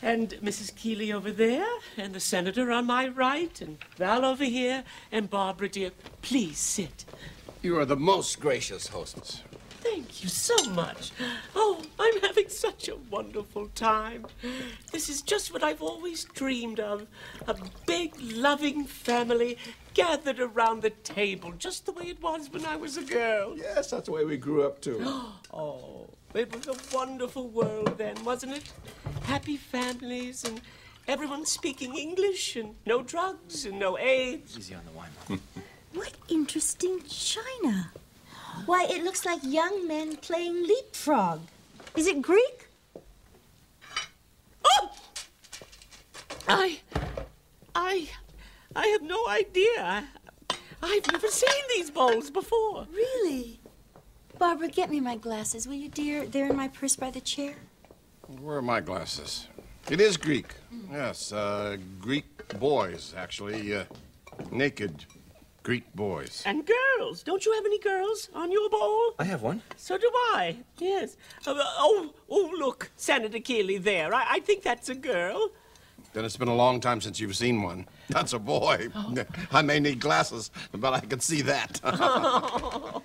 And Mrs. Keeley over there, and the senator on my right, and Val over here, and Barbara, dear, please sit. You are the most gracious hostess. Thank you so much. Oh, I'm having such a wonderful time. This is just what I've always dreamed of a big, loving family gathered around the table, just the way it was when I was a girl. Yes, that's the way we grew up, too. Oh, it was a wonderful world then, wasn't it? Happy families and everyone speaking English and no drugs and no AIDS. Easy on the wine, What interesting china. Why, it looks like young men playing leapfrog. Is it Greek? Oh! I, I, I have no idea. I, I've never seen these bowls before. Really? Barbara, get me my glasses, will you, dear? They're in my purse by the chair. Where are my glasses? It is Greek. Yes, uh, Greek boys, actually. Uh, naked Greek boys. And girls. Don't you have any girls on your bowl? I have one. So do I. Yes. Uh, oh, oh, look, Senator Keeley there. I, I think that's a girl. Then it's been a long time since you've seen one. That's a boy. I may need glasses, but I can see that.